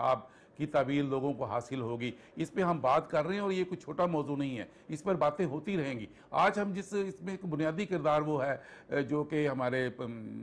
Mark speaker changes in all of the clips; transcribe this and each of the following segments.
Speaker 1: ख्वाब की ताबीर लोगों को हासिल होगी। इस पर हम बात कर रहे हैं और ये कोई छोटा मौजू नहीं है। इस पर बातें होती रहेंगी। आज हम जिस इसमें एक बुनियादी किरदार वो है जो कि हमारे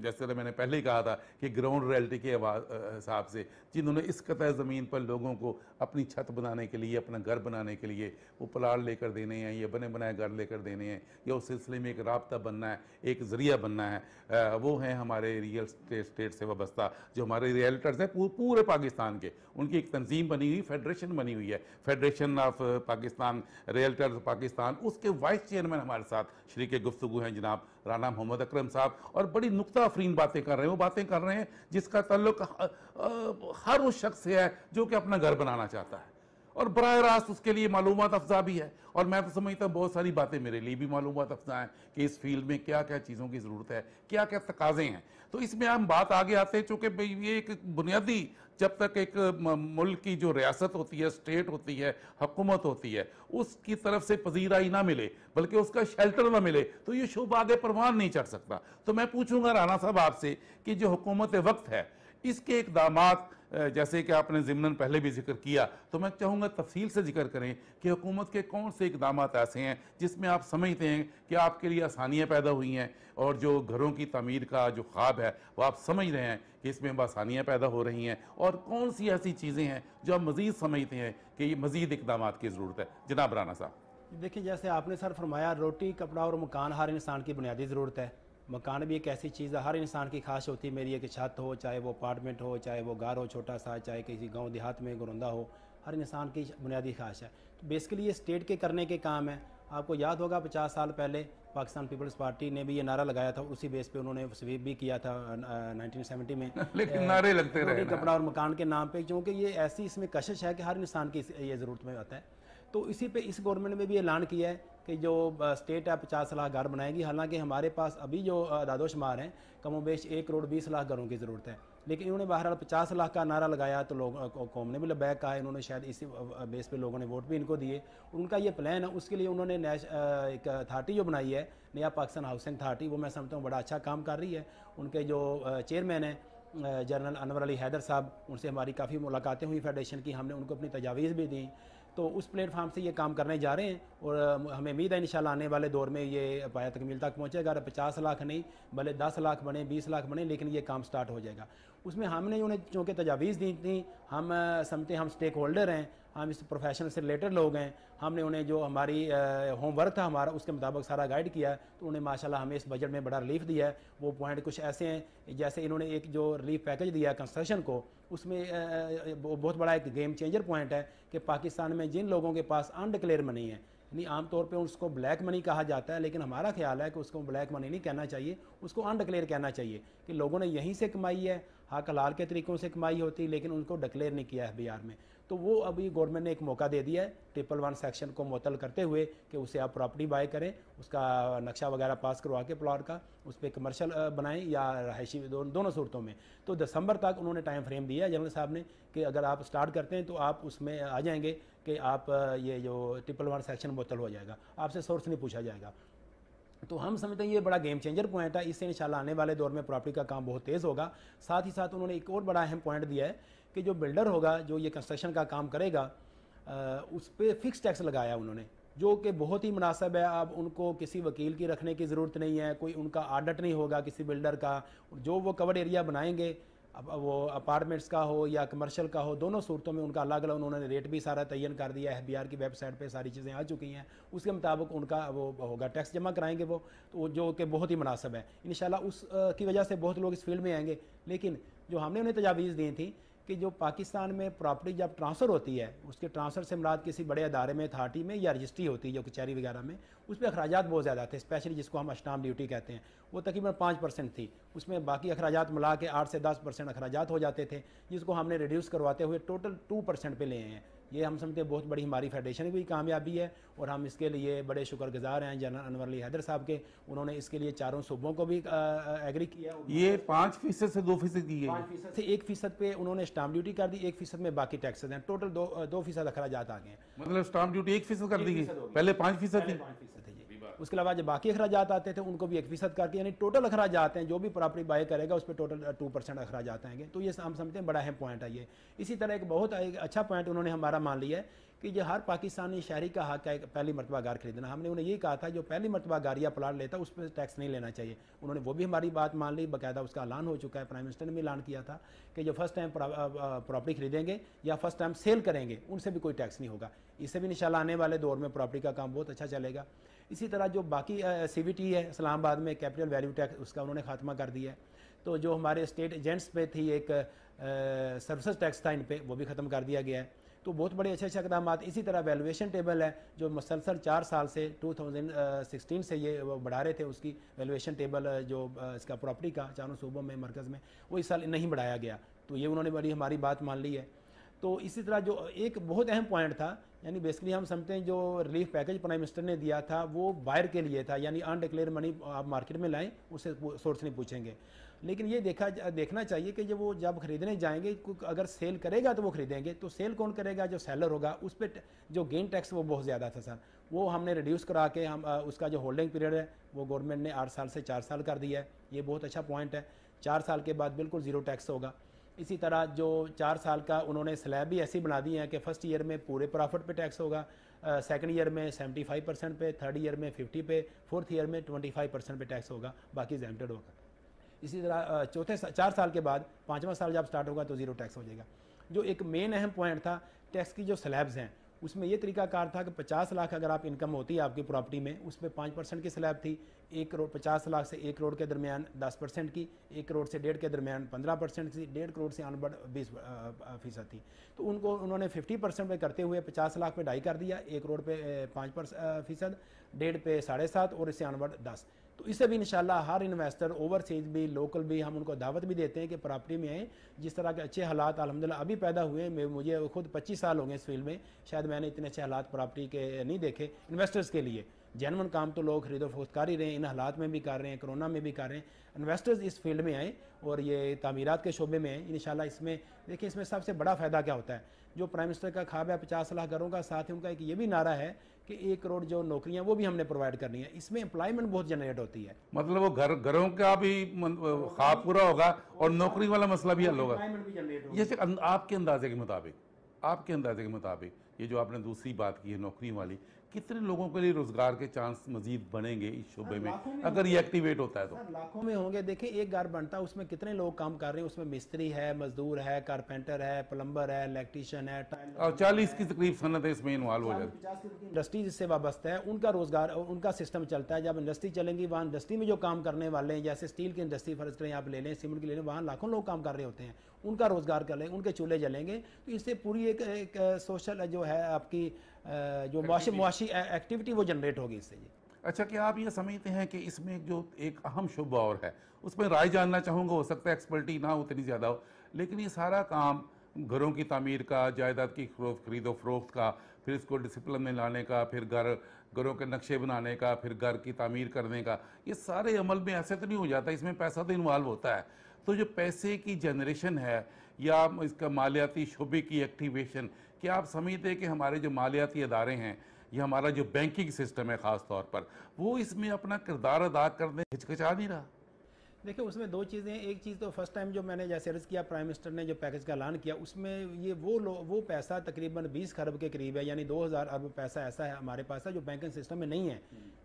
Speaker 1: जैसे मैंने पहले ही कहा था कि ग्राउंड रियलिटी के हिसाब से, जिन्होंने इस कतः ज़मीन पर लोगों को अपनी छत बनाने के लिए, अपना घर बनाने के लिए, वो प्लाट लेकर देने हैं, या बने बनाए घर लेकर देने हैं, या उस सिलसिले में एक रबता बनना है, एक ज़रिया बनना है वो हैं हमारे रियल स्टेट से वाबस्ता जो हमारे रियल्टर्स हैं पूरे पाकिस्तान के। उनकी एक तंजीम बनी हुई फेडरेशन बनी हुई है। Federation of Pakistan realtors Pakistan उसके वाइस चेयरमैन हमारे साथ, श्री के गुफ्तु हैं जनाब राना मोहम्मद अक्रम साहब, और बड़ी नुकता अफरीन बातें कर रहे हैं, वो बातें कर रहे हैं जिसका तल्लुक हर उस शख्स से है जो कि अपना घर बनाना चाहता है। और बर रास्त उसके लिए मालूम अफजा भी है। और मैं तो समझता हूँ बहुत सारी बातें मेरे लिए भी मालूम अफजा हैं कि इस फ़ील्ड में क्या क्या चीज़ों की ज़रूरत है क्या क्या तकाजे हैं। तो इसमें हम बात आगे आते हैं, चूँकि ये एक बुनियादी, जब तक एक मुल्क की जो रियासत होती है, स्टेट होती है, हुकूमत होती है, उसकी तरफ़ से पजीराई ना मिले, बल्कि उसका शेल्टर ना मिले तो ये शुभ आगे परवान नहीं चढ़ सकता। तो मैं पूछूँगा राना साहब आपसे कि जो हुकूमत वक्त है इसके इकदाम जैसे कि आपने ज़िमन पहले भी ज़िक्र किया तो मैं चाहूँगा तफसील से ज़िक्र करें कि हुकूमत के कौन से इकदाम ऐसे हैं जिसमें आप समझते हैं कि आपके लिए आसानियाँ पैदा हुई हैं और जो घरों की तमीर का जो ख्वाब है, वो आप समझ रहे हैं कि इसमें आसानियाँ पैदा हो रही हैं और कौन सी ऐसी चीज़ें हैं जो आप मज़ीद समझते हैं कि ये मज़ीद इकदाम की ज़रूरत है। जनाब राना साहब।
Speaker 2: देखिए, जैसे आपने सर फरमाया, रोटी, कपड़ा और मकान हर इंसान की बुनियादी ज़रूरत है। मकान भी एक ऐसी चीज़ है हर इंसान की खास होती है मेरी एक छत हो चाहे वो अपार्टमेंट हो चाहे वो घर हो छोटा सा चाहे किसी गाँव देहात में गुरंदा हो हर इंसान की बुनियादी खास है। तो बेसिकली ये स्टेट के करने के काम है। आपको याद होगा पचास साल पहले पाकिस्तान पीपल्स पार्टी ने भी ये नारा लगाया था उसी बेस पे उन्होंने स्वीप भी किया था नाइनटीन सेवेंटी में।
Speaker 1: लेकिन नारे लगते रहे
Speaker 2: कपड़ा और मकान के नाम पे क्योंकि ये ऐसी इसमें कशिश है कि हर इंसान की ये ज़रूरत में आता है। तो इसी पे इस गवर्नमेंट ने भी ऐलान किया है कि जो स्टेट है, पचास लाख घर बनाएगी। हालाँकि हमारे पास अभी जो दादोशुमार हैं कमो बेश एक करोड़ बीस लाख घरों की ज़रूरत है। लेकिन इन्होंने बहरहाल पचास लाख का नारा लगाया तो लोग कौम ने भी लबैक कहा, इन्होंने शायद इसी बेस पे लोगों ने वोट भी इनको दिए। उनका ये प्लान है, उसके लिए उन्होंने नेश एक अथार्टी जो बनाई है, नया पाकिस्तान हाउसिंग अथार्टी वो मैं समझता हूँ बड़ा अच्छा काम कर रही है। उनके जो चेयरमैन हैं जनरल अनवर अली हैदर साहब, उनसे हमारी काफ़ी मुलाकातें हुई फेडरेशन की, हमने उनको अपनी तजावीज़ भी दी। तो उस प्लेटफार्म से ये काम करने जा रहे हैं और हमें उम्मीद है इन आने वाले दौर में ये पाया तकमील तक पहुँचेगा अगर पचास लाख नहीं, भले दस लाख बने, बीस लाख बने, लेकिन ये काम स्टार्ट हो जाएगा। उसमें हमने उन्हें चूँकि तजावीज़ दी थी, हम समझते हम स्टेक होल्डर हैं, हम इस प्रोफेशन से रिलेटेड लोग हैं। हमने उन्हें जो हमारी होमवर्क था हमारा, उसके मुताबिक सारा गाइड किया तो उन्हें माशाल्लाह हमें इस बजट में बड़ा रिलीफ दिया है। वो पॉइंट कुछ ऐसे हैं, जैसे इन्होंने एक जो रिलीफ पैकेज दिया है कंस्ट्रक्शन को उसमें बहुत बड़ा एक गेम चेंजर पॉइंट है कि पाकिस्तान में जिन लोगों के पास अनडिक्लेयर मनी है, यानी आमतौर पे उसको ब्लैक मनी कहा जाता है, लेकिन हमारा ख्याल है कि उसको ब्लैक मनी नहीं कहना चाहिए, उसको अनडिक्लेयर कहना चाहिए कि लोगों ने यहीं से कमाई है हक हलाल के तरीक़ों से कमाई होती, लेकिन उनको डिक्लेयर नहीं किया है बिहार में। तो वो अभी गवर्नमेंट ने एक मौका दे दिया है ट्रिपल वन सेक्शन को मुतल करते हुए कि उसे आप प्रॉपर्टी बाय करें उसका नक्शा वगैरह पास करवा के प्लाट का उस पर कमर्शल बनाएँ या रहायशी दो, दोनों सूरतों में। तो दिसंबर तक उन्होंने टाइम फ्रेम दिया जनरल साहब ने कि अगर आप स्टार्ट करते हैं तो आप उसमें आ जाएँगे कि आप ये जो ट्रिपल वन सेक्शन मुतल हो जाएगा। आपसे सोर्स नहीं पूछा जाएगा। तो हम समझते हैं ये बड़ा गेम चेंजर पॉइंट है। इससे इंशाल्लाह आने वाले दौर में प्रॉपर्टी का काम बहुत तेज़ होगा। साथ ही साथ उन्होंने एक और बड़ा अहम पॉइंट दिया है कि जो बिल्डर होगा, जो ये कंस्ट्रक्शन का काम करेगा उस पर फिक्स टैक्स लगाया उन्होंने, जो कि बहुत ही मुनासब है। अब उनको किसी वकील की रखने की ज़रूरत नहीं है, कोई उनका आडट नहीं होगा किसी बिल्डर का। जो वो कवर्ड एरिया बनाएँगे, अब वो अपार्टमेंट्स का हो या कमर्शियल का हो, दोनों सूरतों में उनका अलग अलग उन्होंने रेट भी सारा तयन कर दिया है। बिहार की वेबसाइट पे सारी चीज़ें आ चुकी हैं। उसके मुताबिक उनका वो होगा टैक्स जमा कराएँगे वो तो जो कि बहुत ही मुनासब है। इन उस की वजह से बहुत लोग इस फ़ील्ड में आएँगे। लेकिन जो हमने उन्हें तजावीज़ दी थी कि जो पाकिस्तान में प्रॉपर्टी जब ट्रांसफ़र होती है, उसके ट्रांसफ़र से मुराद किसी बड़े अदारे में, अथार्टी में या रजिस्ट्री होती है, जो कचहरी वगैरह में उस पर अखराज बहुत ज़्यादा थे स्पेशली जिसको हम अस्टाम ड्यूटी कहते हैं। वो तकरीबन पाँच परसेंट थी। उसमें बाकी अखराज मिला के आठ से दस परसेंट अखराज हो जाते थे, जिसको हमने रिड्यूस करवाते हुए टोटल टू परसेंट पर ले हैं। ये हम समझते हैं बहुत बड़ी हमारी फेडरेशन की कामयाबी है और हम इसके लिए बड़े शुक्रगुजार हैं जनरल अनवर अली हैदर साहब के। उन्होंने इसके लिए चारों सूबों को भी एग्री किया।
Speaker 1: ये पाँच फ़ीसद से दो फ़ीसद की
Speaker 2: पाँच फ़ीसद से एक फ़ीसद पे उन्होंने स्टाम्प ड्यूटी कर दी एक फ़ीसद में बाकी टैक्सेस हैं। टोटल दो दो फ़ीसद अखराज आ गए
Speaker 1: मतलब स्टाम्प ड्यूटी एक फ़ीसद कर दी पहले पाँच फ़ीसद
Speaker 2: पाँच फ़ीसद। थी उसके अलावा जो बाकी अखराज आते थे, उनको भी एक फ़ीसद करके, यानी टोटल अखराज आते हैं, जो भी प्रॉपर्टी बाय करेगा, उस पर टोटल टू परसेंट अखराज आएँगे। तो ये हम समझते हैं, बड़ा अहम पॉइंट है ये। इसी तरह एक बहुत अच्छा पॉइंट उन्होंने हमारा मान लिया है। कि ये हर पाकिस्तानी शहरी का हक है पहली मरतबा गार खरीदना। हमने उन्हें यही कहा था, जो पहली मरतबा गार या प्लाट लेता, उस पर टैक्स नहीं लेना चाहिए। उन्होंने वो भी हमारी बात मान ली, बाकायदा उसका ऐलान हो चुका है। प्राइम मिनिस्टर ने भी ऐलान किया था कि जो फ़र्स्ट टाइम प्रॉपर्टी खरीदेंगे या फ़र्स्ट टाइम सेल करेंगे, उनसे भी कोई टैक्स नहीं होगा। इससे भी इंशाल्लाह आने वाले दौर में प्रॉपर्टी का काम बहुत अच्छा चलेगा। इसी तरह जो बाकी सी है, इस्लामाबाद में कैपिटल वैल्यू टैक्स उसका उन्होंने खात्मा कर दिया है। तो जो हमारे स्टेट एजेंट्स पे थी एक सर्विसेज़ टैक्स था इन पे, वो भी ख़त्म कर दिया गया है। तो बहुत बड़े अच्छे अच्छे इकदाम इसी तरह वैल्यूएशन टेबल है, जो मसलसल चार साल से 2016 से ये बढ़ा रहे थे, उसकी वैल्यूएशन टेबल जो इसका प्रॉपर्टी का, चारों सूबों में, मरकज़ में, वो इस साल नहीं बढ़ाया गया। तो ये उन्होंने बड़ी हमारी बात मान ली है। तो इसी तरह जो एक बहुत अहम पॉइंट था, यानी बेसिकली हम समझते हैं, जो रिलीफ पैकेज प्राइम मिनिस्टर ने दिया था, वो बायर के लिए था, यानी अनडिक्लेयर मनी आप मार्केट में लाएँ उससे सोर्स नहीं पूछेंगे। लेकिन ये देखा देखना चाहिए कि जब वो जब खरीदने जाएँगे अगर सेल करेगा तो वो खरीदेंगे। तो सेल कौन करेगा? जो सेलर होगा, उस पर जो गेन टैक्स वो बहुत ज़्यादा था सर वो हमने रिड्यूस करा के हम उसका जो होल्डिंग पीरियड है, वो गवर्नमेंट ने आठ साल से चार साल कर दिया है। ये बहुत अच्छा पॉइंट है। चार साल के बाद बिल्कुल ज़ीरो टैक्स होगा। इसी तरह जो चार साल का उन्होंने स्लैब भी ऐसी बना दी है कि फ़र्स्ट ईयर में पूरे प्रॉफिट पे टैक्स होगा सेकंड ईयर में 75 परसेंट पे थर्ड ईयर में 50 पे फोर्थ ईयर में 25 परसेंट पे टैक्स होगा। बाकी एग्जेम्प्टेड होगा। इसी तरह चौथे सा, चार साल के बाद पाँचवा साल जब स्टार्ट होगा तो ज़ीरो टैक्स हो जाएगा। जो एक मेन अहम पॉइंट था टैक्स की जो स्लैब्स हैं उसमें ये तरीकाकार था कि 50 लाख अगर आप इनकम होती है आपकी प्रॉपर्टी में उसमें पाँच परसेंट की स्लैब थी एक करोड़ पचास लाख से एक करोड़ के दरमियान दस परसेंट की एक करोड़ से डेढ़ के दरमियान पंद्रह परसेंट थी डेढ़ करोड़ से अनबढ़ बीस फ़ीसद थी। तो उनको उन्होंने फिफ्टी परसेंट पे करते हुए पचास लाख पे ढाई कर दिया एक करोड़ पे पाँच फ़ीसद डेढ़ पे साढ़े सात और इससे अनबढ़ दस। तो इससे भी इंशाल्लाह हर इन्वेस्टर, ओवरसीज भी, लोकल भी, हम उनको दावत भी देते हैं कि प्रॉपर्टी में आए। जिस तरह के अच्छे हालात अलहमदिल्ला अभी पैदा हुए मैं, मुझे खुद 25 साल हो गए इस फ़ील्ड में। शायद मैंने इतने अच्छे हालात प्रॉपर्टी के नहीं देखे। इन्वेस्टर्स के लिए जैनवन काम तो लोग खरीदो फरोख्त कर ही रहे हैं। इन हालात में भी कर रहे हैं, कोरोना में भी कर रहे हैं। इन्वेस्टर्स इस फ़ील्ड में आए और ये तमीरत के शोबे में आए। इन इसमें, देखिए इसमें सबसे बड़ा फ़ायदा क्या होता है? जो प्राइम मिनिस्टर का खाब है, पचास लाख घरों का साथ ही, उनका एक ये भी नारा है कि एक करोड़ जो नौकरियाँ वो भी हमने प्रोवाइड करनी है। इसमें एम्प्लॉयमेंट बहुत जनरेट होती है।
Speaker 1: मतलब वो घर घरों का भी खाब पूरा होगा और नौकरी वाला मसला भी हल होगा। जैसे आपके अंदाजे के मुताबिक आपके अंदाजे के मुताबिक ये जो आपने दूसरी बात की है नौकरी वाली कितने लोगों के लिए रोज़गार के चांस मजीद बनेंगे इस शोबे में? अगर ये एक्टिवेट होता है तो।
Speaker 2: लाखों में होंगे। देखें एक घर बनता है उसमें कितने लोग काम कर रहे हैं? उसमें मिस्त्री है मजदूर है कारपेंटर है प्लम्बर है इलेक्ट्रीशियन है
Speaker 1: और चालीस की तकरीब सनत इसमें इन्वॉल्व हो
Speaker 2: जाती इंडस्ट्री जिससे वाबस्ता है उनका रोज़गार उनका सिस्टम चलता है। जब इंडस्ट्री चलेंगी वहाँ इंडस्ट्री में जो काम करने वाले हैं जैसे स्टील की इंडस्ट्री फ़र्ज़ करें आप ले लें सीमेंट की ले लें वहाँ लाखों लोग काम कर रहे होते हैं। उनका रोज़गार कर लें उनके चूल्हे जलेंगे। तो इससे पूरी एक, एक सोशल जो है आपकी जो मुआशी मुआशी एक्टिविटी वो जनरेट होगी इससे जी।
Speaker 1: अच्छा क्या आप ये समझते हैं कि इसमें जो एक अहम शुभ और है उसमें राय जानना चाहूँगा हो सकता है एक्सपर्टी ना उतनी ज़्यादा हो लेकिन ये सारा काम घरों की तमीर का जायदाद की खरीदो फरोख्त का फिर इसको डिसिप्लिन में लाने का फिर घर घरों के नक्शे बनाने का फिर घर की तमीर करने का ये सारे अमल में ऐसे तो नहीं हो जाता इसमें पैसा तो इन्वॉल्व होता है। तो जो पैसे की जनरेशन है, या इसका मालियाती शुबे की एक्टिवेशन क्या आप समझते हैं कि हमारे जो मालियाती अदारे हैं, या हमारा जो बैंकिंग सिस्टम है ख़ास तौर पर, वो इसमें अपना किरदार अदा करने हिचकिचा नहीं रहा?
Speaker 2: देखिए उसमें दो चीज़ें एक चीज़ तो फ़र्स्ट टाइम जो मैंने जैसे अर्ज़ किया प्राइम मिनिस्टर ने जो पैकेज का ऐलान किया उसमें ये वो लो वो पैसा तकरीबन 20 खरब के करीब है यानी 2000 अरब पैसा ऐसा है हमारे पास है जो बैंकिंग सिस्टम में नहीं है।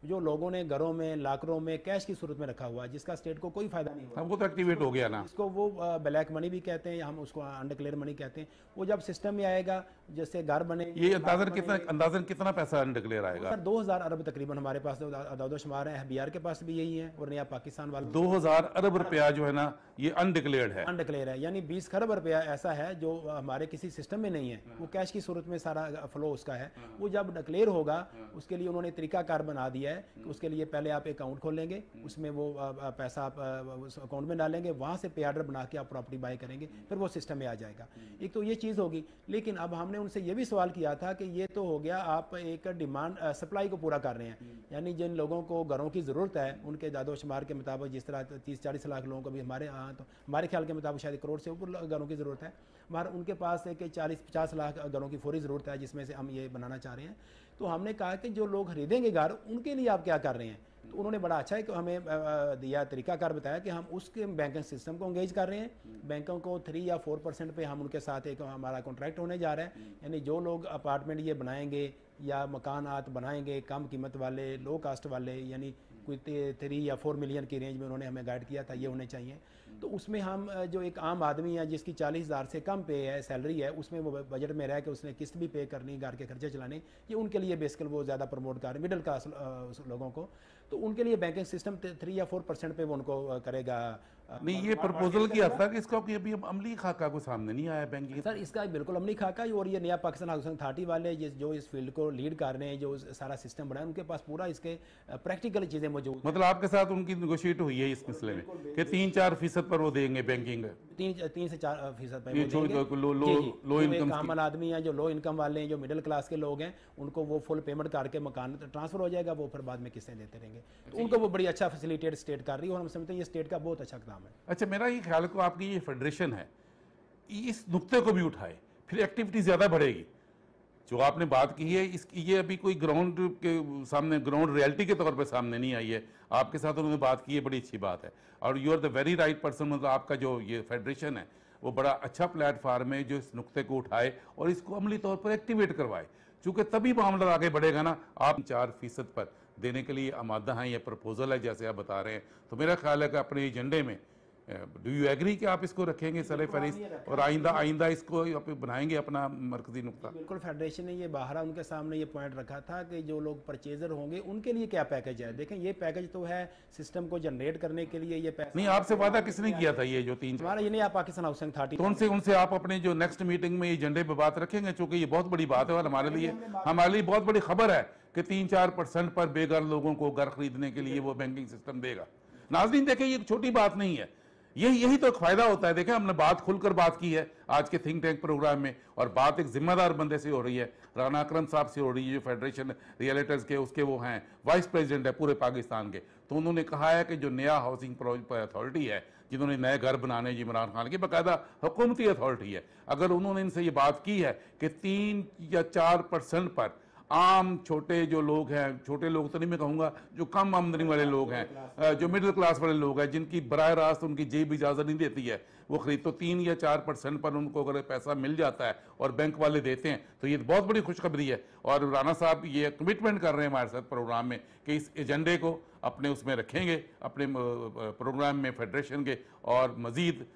Speaker 2: जो लोगों ने घरों में लाकरों में कैश की सूरत में रखा हुआ है जिसका स्टेट को कोई फ़ायदा नहीं हुआ।
Speaker 1: हमको तो एक्टिवेट हो गया ना।
Speaker 2: इसको वो ब्लैक मनी भी कहते हैं या हम उसको अनडिक्लेयर मनी कहते हैं। वो जब सिस्टम में आएगा जैसे घर बने
Speaker 1: ये अंदाजन कितना अंदाजन कितना पैसा अनडिक्लेयर आएगा?
Speaker 2: सर दो हज़ार अरब तकरीबन हमारे पास अदादोशुमार है बिहार के पास भी यही है और नया पाकिस्तान वाले।
Speaker 1: दो हज़ार अरब रुपया जो है ना, ये अनडिक्लेयर्ड है।
Speaker 2: अनडिक्लेयर है, यानी 20 खरब रुपया ऐसा है जो हमारे किसी सिस्टम में नहीं है। वो कैश की सूरत में सारा फ्लो उसका है। वो जब डिक्लेयर होगा, उसके लिए उन्होंने तरीकाकार बना दिया है कि उसके लिए पहले आप अकाउंट खोलेंगे उसमें वो पैसा आप उस अकाउंट में डालेंगे, वहाँ से पे आर्डर बना के आप प्रॉपर्टी बाय करेंगे, फिर वो सिस्टम में आ जाएगा। एक तो ये चीज़ होगी, लेकिन अब हमने उनसे ये भी सवाल किया था कि ये तो हो गया, आप एक डिमांड सप्लाई को पूरा कर रहे हैं। यानी जिन लोगों को घरों की ज़रूरत है, उनके दादो शुमार के मुताबिक जिस तरह तीस, चालीस लाख लोगों को भी हमारे यहाँ तो हमारे ख्याल के मुताबिक शायद करोड़ से ऊपर घरों की ज़रूरत है। मगर उनके पास है कि चालीस, पचास लाख घरों की फौरी ज़रूरत है, जिसमें से हम ये बनाना चाह रहे हैं। तो हमने कहा कि जो लोग खरीदेंगे घर, उनके लिए आप क्या कर रहे हैं? तो उन्होंने बड़ा अच्छा है कि हमें दिया, तरीकाकार बताया कि हम उसके बैंकिंग सिस्टम को इंगेज कर रहे हैं। बैंकों को थ्री या फोर परसेंट पे हम उनके साथ एक हमारा कॉन्ट्रैक्ट होने जा रहा है। यानी जो लोग अपार्टमेंट ये बनाएँगे या मकानात बनाएँगे, कम कीमत वाले लो कास्ट वाले, यानी कोई थ्री या फोर मिलियन की रेंज में उन्होंने हमें गाइड किया था, ये होने चाहिए। तो उसमें हम जो एक आम आदमी है, जिसकी चालीस हज़ार से कम पे है सैलरी है, उसमें वो बजट में रह के उसने किस्त भी पे करनी, घर के खर्चे चलाने, ये उनके लिए बेसिकल वो ज़्यादा प्रमोट कर मिडिल क्लास लोगों को। तो उनके लिए बैंकिंग सिस्टम थ्री या फोर परसेंट पर वो उनको करेगा
Speaker 1: नहीं ये प्रपोजल की हद तक इसका कि अभी अमली खाका को सामने नहीं आया बैंकिंग
Speaker 2: सर इसका बिल्कुल अमली खाका और ये नया पाकिस्तान हाउसिंग अथॉरिटी वाले जो इस फ़ील्ड को लीड कर रहे हैं जो सारा सिस्टम बनाए उनके पास पूरा इसके प्रैक्टिकल चीज़ें मौजूद
Speaker 1: मतलब आपके साथ उनकी निगोशिएट हुई है इस मसले में कि तीन चार फ़ीसद पर वो देंगे बैंकिंग
Speaker 2: तीन तीन से चार फ़ीसद
Speaker 1: पर लो लो लो इनकम
Speaker 2: आम आदमी है जो लो इनकम वाले हैं जो मिडिल क्लास के लोग हैं उनको वो फुल पेमेंट करके मकान ट्रांसफ़र हो जाएगा वो फिर बाद में किस्तें देते रहेंगे। तो उनको वो बड़ी अच्छा फैसिलिटेट स्टेट कर रही है और हम समझते हैं ये स्टेट का बहुत अच्छा काम है।
Speaker 1: अच्छा मेरा ये ख्याल को आपकी ये फेडरेशन है, इस नुक्ते को भी उठाए, फिर एक्टिविटी ज़्यादा बढ़ेगी। जो आपने बात की है, इस, ये अभी कोई ग्राउंड के सामने ग्राउंड रियलिटी के तौर पे सामने नहीं आई है। आपके साथ उन्होंने बात की है बड़ी अच्छी बात है। और you are the very right person मतलब आपका जो ये फेडरेशन है, वो बड़ा अच्छा प्लेटफार्म है जो इस नुक्ते को उठाए और इसको अमली तौर पर एक्टिवेट करवाए। चूँकि तभी मामला आगे बढ़ेगा ना, आप चार फ़ीसद पर देने के लिए आमादा हैं ये प्रपोजल है, जैसे आप बता रहे हैं। तो मेरा ख्याल है कि अपने एजेंडे में डू यू एग्री कि आप इसको रखेंगे सर फहरिस्त और आइंदा आइंदा इसको बनाएँगे अपना मरकजी नुकता?
Speaker 2: बिल्कुल फेडरेशन ने ये बाहर उनके सामने ये पॉइंट रखा था कि जो लोग परचेजर होंगे उनके लिए क्या पैकेज है? देखें ये पैकेज तो है सिस्टम को जनरेट करने के लिए ये
Speaker 1: नहीं आपसे वादा किसने किया था ये जो तीन
Speaker 2: हमारा ये नहीं आप पाकिस्तान हाउसिंग था
Speaker 1: तो उनसे उनसे आप अपने जो नेक्स्ट मीटिंग में ये झंडे पर बात रखेंगे चूँकि ये बहुत बड़ी बात है और हमारे लिए हमारे लिए बहुत बड़ी खबर है कि तीन चार परसेंट पर बेघर लोगों को घर खरीदने के लिए वो बैंकिंग सिस्टम देगा। नाजरीन देखें ये छोटी बात नहीं है। यही यही तो एक फ़ायदा होता है। देखें हमने बात खुलकर बात की है आज के थिंक टैंक प्रोग्राम में और बात एक जिम्मेदार बंदे से हो रही है। राना अक्रम साहब से हो रही है, जो फेडरेशन रियलेटर्स के, उसके वो हैं वाइस प्रेसिडेंट है पूरे पाकिस्तान के। तो उन्होंने कहा है कि जो नया हाउसिंग अथॉरिटी है, जिन्होंने नए घर बनाने, इमरान खान की बाकायदा हुकूमती अथॉरिटी है, अगर उन्होंने इनसे ये बात की है कि तीन या चार परसेंट पर आम छोटे जो लोग हैं, छोटे लोग तो नहीं मैं कहूँगा, जो कम आमदनी वाले लोग हैं जो मिडिल क्लास वाले लोग हैं, जिनकी बर रास्त उनकी जेब इजाज़त नहीं देती है, वो खरीद तो तीन या चार परसेंट पर उनको अगर पैसा मिल जाता है और बैंक वाले देते हैं तो ये बहुत बड़ी खुशखबरी है। और राना साहब ये कमिटमेंट कर रहे हैं हमारे साथ प्रोग्राम में कि इस एजेंडे को अपने उसमें रखेंगे, अपने प्रोग्राम में फेडरेशन के और मज़ीद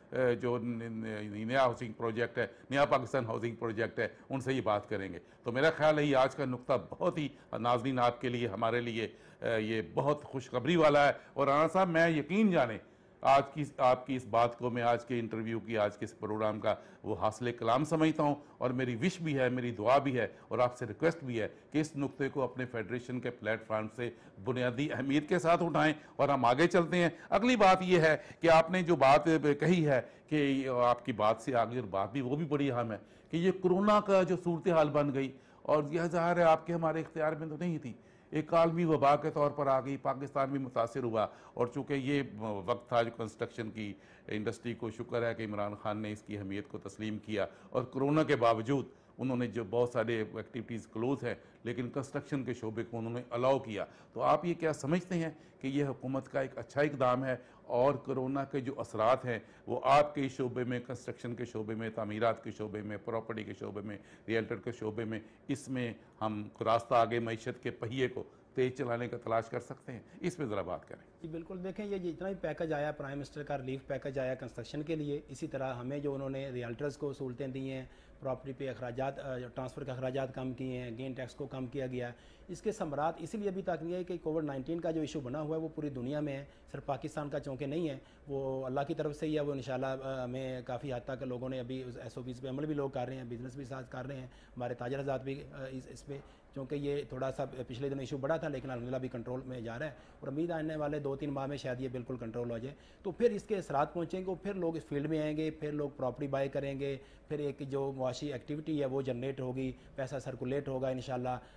Speaker 1: जो नया हाउसिंग प्रोजेक्ट है, नया पाकिस्तान हाउसिंग प्रोजेक्ट है, उनसे ही बात करेंगे। तो मेरा ख्याल है ये आज का नुकता बहुत ही नाजरीन आपके लिए, हमारे लिए ये बहुत खुशखबरी वाला है। और राना साहब, मैं यकीन जाने आज की, आपकी इस बात को मैं आज के इंटरव्यू की, आज के इस प्रोग्राम का वो हासिल कलाम समझता हूँ और मेरी विश भी है, मेरी दुआ भी है और आपसे रिक्वेस्ट भी है कि इस नुक्ते को अपने फेडरेशन के प्लेटफॉर्म से बुनियादी अहमियत के साथ उठाएँ और हम आगे चलते हैं। अगली बात यह है कि आपने जो बात कही है कि आपकी बात से आगे और बात भी, वो भी बड़ी अहम है कि ये कोरोना का जो सूरत हाल बन गई और यह ज़ाहिर है, आपके हमारे इख्तियार में तो नहीं थी। एक आलमी वबा के तौर पर आ गई, पाकिस्तान भी मुतासर हुआ। और चूँकि ये वक्त था जो कंस्ट्रक्शन की इंडस्ट्री को शुक्र है कि इमरान खान ने इसकी अहमियत को तस्लीम किया और कोरोना के बावजूद उन्होंने जो बहुत सारे एक्टिविटीज़ क्लोज हैं, लेकिन कंस्ट्रक्शन के शोबे को उन्होंने अलाउ किया। तो आप ये क्या समझते हैं कि यह हुकूमत का एक अच्छा इकदाम है और कोरोना के जो असरात हैं, वो आपके शोबे में कंस्ट्रक्शन के शोबे में, तमीरत के शोबे में प्रॉपर्टी के शोबे में रियल्टर के शोबे में, इसमें हम रास्ता आगे, मीशत के पहिए को तेज चलाने का तलाश कर सकते हैं। इस पर ज़रा बात करें।
Speaker 2: जी बिल्कुल। देखें ये जितना भी पैकेज आया प्राइम मिनिस्टर का रिलीफ पैकेज आया कंस्ट्रक्शन के लिए। इसी तरह हमें जो उन्होंने रियल्टर्स को सहूलतें दी हैं प्रॉपर्टी पे अखराज ट्रांसफ़र के अखराज कम किए हैं गेन टैक्स को कम किया गया। इसके समरात इसलिए अभी तक नहीं है कि कोविड नाइन्टीन का जो इशू बना हुआ है वो पूरी दुनिया में है। सिर्फ़ पाकिस्तान का चौंके नहीं है। वो अल्लाह की तरफ़ से ही है वो इन हमें काफ़ी हद तक लोगों ने अभी एस ओ पीज़ पर अमल भी लोग कर रहे हैं बिज़नेस भी साथ कर रहे हैं। हमारे ताजर आज़ाद भी इस, इस पर क्योंकि ये थोड़ा सा पिछले दिन इशू बड़ा था, लेकिन अलहमदिल्ला भी कंट्रोल में जा रहा है। और उम्मीद आने वाले दो तीन माह में शायद ये बिल्कुल कंट्रोल हो जाए। तो फिर इसके असरात पहुँचेंगे और फिर लोग इस फ़ील्ड में आएँगे, फिर लोग प्रॉपर्टी बाय करेंगे, फिर एक जो मुआशी एक्टिविटी है वो जनरेट होगी, पैसा सर्कुलेट होगा इन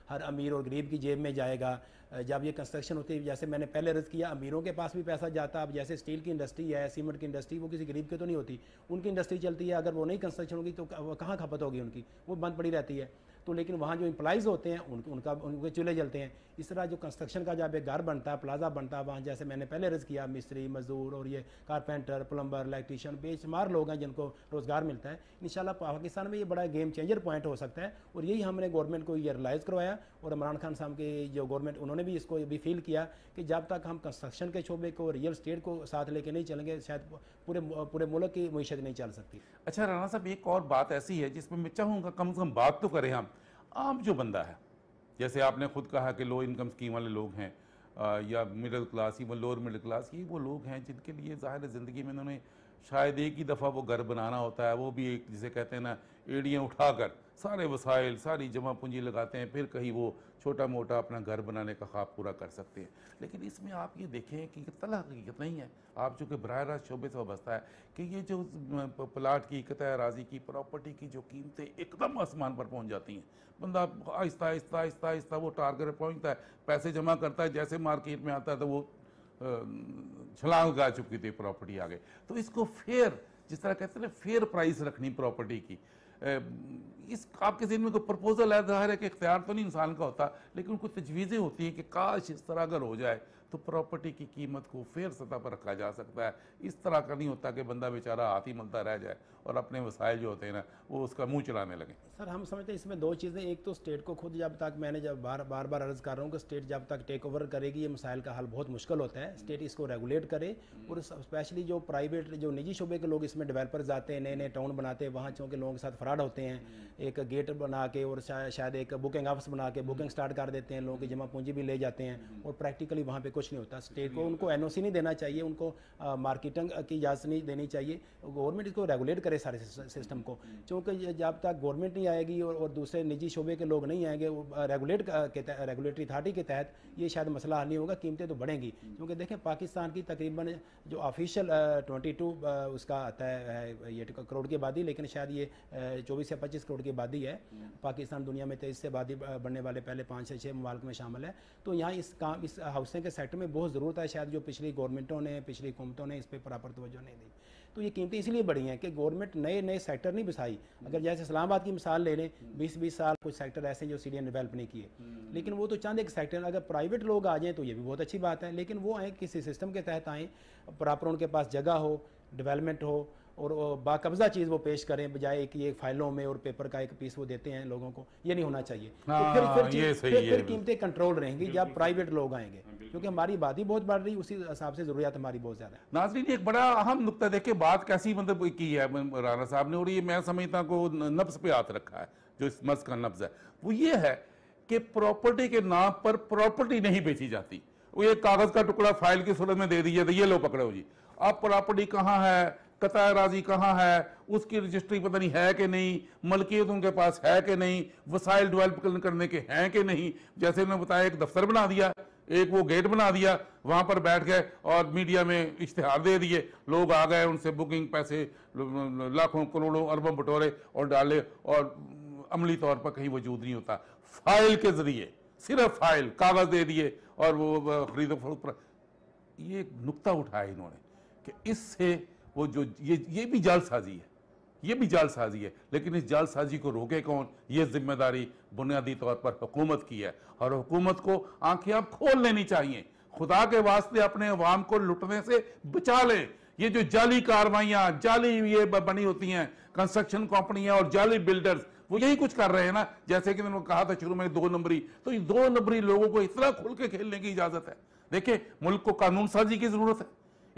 Speaker 2: हर अमीर और गरीब की जेब में जाएगा। जब ये कंस्ट्रक्शन होती है, जैसे मैंने पहले रज किया, अमीरों के पास भी पैसा जाता अब जैसे स्टील की इंडस्ट्री है सीमेंट की इंडस्ट्री वो किसी गरीब के तो नहीं होती। उनकी इंडस्ट्री चलती है, अगर वो नहीं कंस्ट्रक्शन होगी तो कहाँ खपत होगी उनकी? वो बंद पड़ी रहती है। तो लेकिन वहाँ जो एम्प्लॉइज़ होते हैं उन, उनका उनके चूल्हे जलते हैं। इस तरह जो कंस्ट्रक्शन का जब एक घर बनता है प्लाजा बनता है वहाँ जैसे मैंने पहले रज किया मिस्त्री मजदूर और ये कारपेंटर प्लम्बर इलेक्ट्रीशियन बेशुमार लोग हैं जिनको रोज़गार मिलता है। इन पाकिस्तान में ये बड़ा गेम चेंजर पॉइंट हो सकता है और यही हमने गवर्नमेंट को ये रिलाइज़ करवाया और इमरान खान साहब की जो गवर्नमेंट उन्होंने भी इसको भी फील किया कि जब तक हम कंस्ट्रक्शन के शोबे को रियल स्टेट को साथ लेके नहीं चलेंगे शायद पूरे पूरे मुल्क की मीशत नहीं चल सकती।
Speaker 1: अच्छा राना साहब एक और बात ऐसी है जिसमें मैं चाहूँगा कम से कम बात तो करें हम। आम जो बंदा है, जैसे आपने खुद कहा कि लो इनकम स्कीम वाले लोग हैं या मिडिल क्लास ही वो लोअर मिडिल क्लास ये वो लोग हैं जिनके लिए ज़ाहिर ज़िंदगी में उन्होंने शायद एक ही दफ़ा वो घर बनाना होता है, वो भी एक जिसे कहते हैं ना, एड़ियाँ उठाकर सारे वसाइल, सारी जमा पूंजी लगाते हैं, फिर कहीं वो छोटा मोटा अपना घर बनाने का ख्वाब पूरा कर सकते हैं। लेकिन इसमें आप ये देखें कि तला हकीकत नहीं है। आप चूँकि बर रास्त शोबे से वाबस्ता है कि ये जो प्लाट की कतः राज़ी की, प्रॉपर्टी की जो कीमतें एकदम आसमान पर पहुँच जाती हैं। बंदा आहिस्ता आहिस्ता आहिस्ता आहिस्ता वो टारगेट पहुँचता है, पैसे जमा करता है, जैसे मार्केट में आता है तो वो छलांग गा चुकी थी प्रॉपर्टी आगे। तो इसको फेयर जिस तरह कहते हैं ना फेयर प्राइस रखनी प्रॉपर्टी की। इस, आपके जिन में कोई प्रपोजल है, ज़ाहिर है कि इख्तियार तो नहीं इंसान का होता, लेकिन कुछ तजवीज़ें होती हैं कि काश इस तरह अगर हो जाए तो प्रॉपर्टी की कीमत को फेयर सतह पर रखा जा सकता है। इस तरह का नहीं होता कि बंदा बेचारा हाथ ही मलता रह जाए और अपने वसाइल जो होते हैं ना, वो उसका मुँह चलाने लगे।
Speaker 2: सर, हम समझते हैं इसमें दो चीज़ें, एक तो स्टेट को खुद जब तक मैंने जब बार बार बार अर्ज़ कर रहा हूँ कि स्टेट जब तक टेक ओवर करेगी, ये मसाइल का हल बहुत मुश्किल होता है। स्टेट इसको रेगुलेट करे और स्पेशली जो प्राइवेट जो निजी शुबे के लोग इसमें डेवलपर्स आते हैं नए नए टाउन बनाते हैं, वहाँ चूँकि लोगों के साथ फ्रॉड होते हैं। एक गेट बना के और शायद एक बुकिंग ऑफ़िस बना के बुकिंग स्टार्ट कर देते हैं लोगों की जमा पूंजी भी ले जाते हैं और प्रैक्टिकली वहाँ पे कुछ नहीं होता। स्टेट को उनको एनओसी नहीं देना चाहिए उनको मार्केटिंग की इजाज़त नहीं देनी चाहिए। गवर्नमेंट इसको रेगुलेट करे सारे सिस्टम को। क्योंकि जब तक गवर्नमेंट नहीं आएगी और, दूसरे निजी शोबे के लोग नहीं आएँगे रेगुलेट के रेगुलेटरी अथॉरिटी के तहत ये शायद मसला हल नहीं होगा कीमतें तो बढ़ेंगी। क्योंकि देखें पाकिस्तान की तकरीबन जो ऑफिशियल ट्वेंटी टू उसका आता है ये करोड़ की आबादी लेकिन शायद ये चौबीस या पच्चीस करोड़ की आबादी है पाकिस्तान दुनिया में तेईस से आबादी बढ़ने वाले पहले पाँच से छः ममालक में शामिल है। तो यहाँ इस काम इस हाउसिंग के सेक्टर में बहुत ज़रूरत है शायद जो पिछली गवर्नमेंटों ने पिछली हुकूमतों ने इस पर बराबर तवज्जो नहीं दी। तो ये कीमतें इसलिए बढ़ी हैं कि गवर्नमेंट नए नए सेक्टर नहीं बसाई अगर जैसे इस्लामाबाद की मिसाल ले लें बीस बीस साल कुछ सेक्टर ऐसे जो सी डेवलप नहीं किए। लेकिन वो तो चंद एक सेक्टर अगर प्राइवेट लोग आ जाएँ तो ये भी बहुत अच्छी बात है। लेकिन वो आए किसी सिस्टम के तहत आएँ प्रॉपर उनके पास जगह हो डेवलपमेंट हो और बाकब्जा चीज़ वो पेश करें बजाय कि एक फाइलों में और पेपर का एक पीस वो देते हैं लोगों को ये नहीं होना चाहिए। तो
Speaker 1: हाँ,
Speaker 2: फिर
Speaker 1: फिर
Speaker 2: फिर, फिर, फिर कीमतें कंट्रोल रहेंगी जब प्राइवेट लोग आएँगे क्योंकि हमारी आबादी बहुत बढ़ रही उसी हिसाब से जरूरियात हमारी बहुत ज़्यादा है।
Speaker 1: नाजरीन एक बड़ा अहम नुकता देखे बात कैसी मतलब की है राना साहब ने और ये मैं समझता को नब्स पे हाथ रखा है जो इस मर्ज का नब्ज है। वो ये है कि प्रॉपर्टी के नाम पर प्रॉपर्टी नहीं बेची जाती। वो एक कागज़ का टुकड़ा फ़ाइल की सूरत में दे दीजिए तो ये लो पकड़ो जी। अब प्रॉपर्टी कहाँ है? कतार राज़ी कहाँ है? उसकी रजिस्ट्री पता नहीं है कि नहीं? मलकियत उनके पास है कि नहीं? वसाइल डेवलप करने के हैं कि नहीं? जैसे उन्होंने बताया, एक दफ्तर बना दिया, एक वो गेट बना दिया, वहाँ पर बैठ गए और मीडिया में इश्तहार दे दिए। लोग आ गए, उनसे बुकिंग पैसे, लाखों, करोड़ों, अरबों बटोरे और डाले और अमली तौर पर कहीं वजूद नहीं होता। फ़ाइल के ज़रिए, सिर्फ़ फ़ाइल, कागज़ दे दिए और वो खरीदो, फरोख्त पर। ये नुकता उठाया इन्होंने कि इससे वो जो, ये ये भी जालसाजी है, ये भी जालसाजी है, लेकिन इस जालसाजी को रोके कौन? ये ज़िम्मेदारी बुनियादी तौर पर हुकूमत की है, और हुकूमत को आँखें आप खोल लेनी चाहिए। खुदा के वास्ते अपने अवाम को लुटने से बचा लें। ये जो जाली कार्रवाइयाँ, जाली ये बनी होती हैं, कंस्ट्रक्शन कंपनियाँ और जाली बिल्डर्स, वो यही कुछ कर रहे हैं ना? जैसे कि मैंने कहा था शुरू में दो नंबरी तो इन दो नंबरी लोगों को इतना खुल के खेलने की इजाज़त है। देखिए, मुल्क को कानून साजी की ज़रूरत है।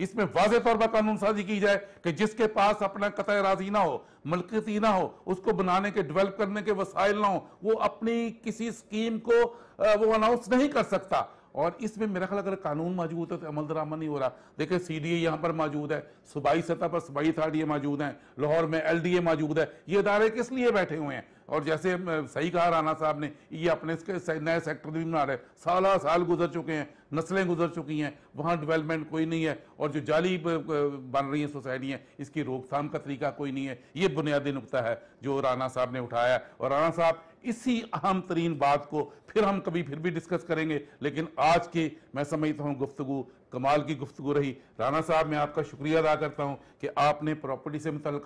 Speaker 1: इसमें वाजे तौर पर कानून साजी की जाए कि जिसके पास अपना कतः राज़ी ना हो, मलकती ना हो, उसको बनाने के डेवलप करने के वसाइल ना हो, वो अपनी किसी स्कीम को वो अनाउंस नहीं कर सकता। और इसमें मेरा ख्याल अगर कानून मौजूद है तो अमल दरामद नहीं हो रहा। देखिए सी डी ए यहाँ पर मौजूद है, सूबाई सतह पर सूबाई अथार्टी मौजूद हैं, लाहौर में एल डी ए मौजूद है। ये इदारे किस लिए बैठे हुए हैं? और जैसे सही कहा राणा साहब ने, ये अपने इसके नए सेक्टर भी बना रहे साला साल गुजर चुके हैं, नस्लें गुजर चुकी हैं, वहाँ डेवलपमेंट कोई नहीं है, और जो जाली बन रही हैं सोसाइटी हैं, इसकी रोकथाम का तरीका कोई नहीं है ये बुनियादी नुकता है जो राणा साहब ने उठाया। और राणा साहब, इसी अहम तरीन बात को फिर हम कभी फिर भी डिस्कस करेंगे, लेकिन आज की मैं समझता हूँ गुफ्तगु कमाल की गुफ्तु रही। राना साहब, मैं आपका शुक्रिया अदा करता हूँ कि आपने प्रॉपर्टी से मुतल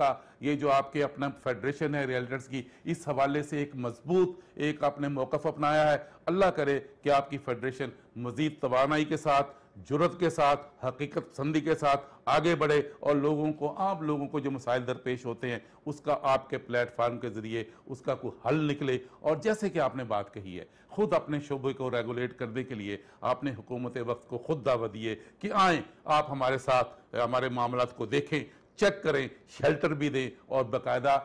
Speaker 1: ये जो आपके अपना फेडरेशन है रियल्टर्स की, इस हवाले से एक मज़बूत, एक आपने मौकफ अपनाया है। अल्लाह करे कि आपकी फेडरेशन मजीद तोानाई के साथ जुरत के साथ, हकीकत पसंदी के साथ आगे बढ़े और लोगों को, आप लोगों को जो मसाइल दरपेश होते हैं, उसका आपके प्लेटफार्म के ज़रिए उसका कोई हल निकले। और जैसे कि आपने बात कही है, खुद अपने शोबे को रेगुलेट करने के लिए आपने हुकूमत वक्त को खुद दावा दिए कि आएँ, आप हमारे साथ, हमारे मामला को देखें चेक करें शेल्टर भी दें और बाकायदा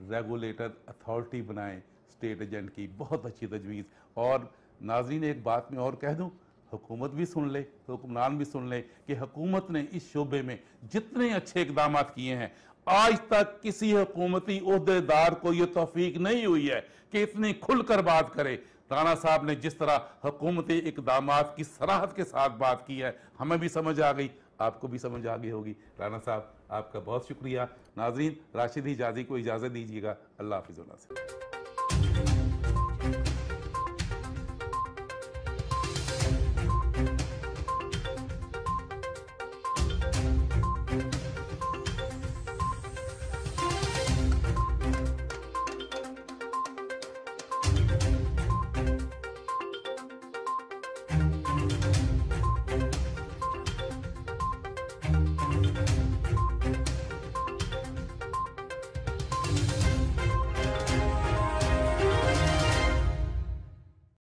Speaker 1: रेगुलेटर अथॉरिटी बनाएँ स्टेट एजेंट की बहुत अच्छी तजवीज़। और नाजरीन, एक बात मैं और कह दूँ हुकूमत भी सुन ले, हुक्मरान भी सुन ले कि हुकूमत ने इस शोबे में जितने अच्छे इकदाम किए हैं, आज तक किसी हुकूमती अहदेदार को यह तौफीक नहीं हुई है कि इतनी खुलकर बात करे। राणा साहब ने जिस तरह हुकूमती इकदाम की सराहत के साथ बात की है, हमें भी समझ आ गई, आपको भी समझ आ गई होगी। राणा साहब, आपका बहुत शुक्रिया। नाजरीन, राशिद हिजाजी को इजाज़त दीजिएगा। अल्लाह हाफिज़ से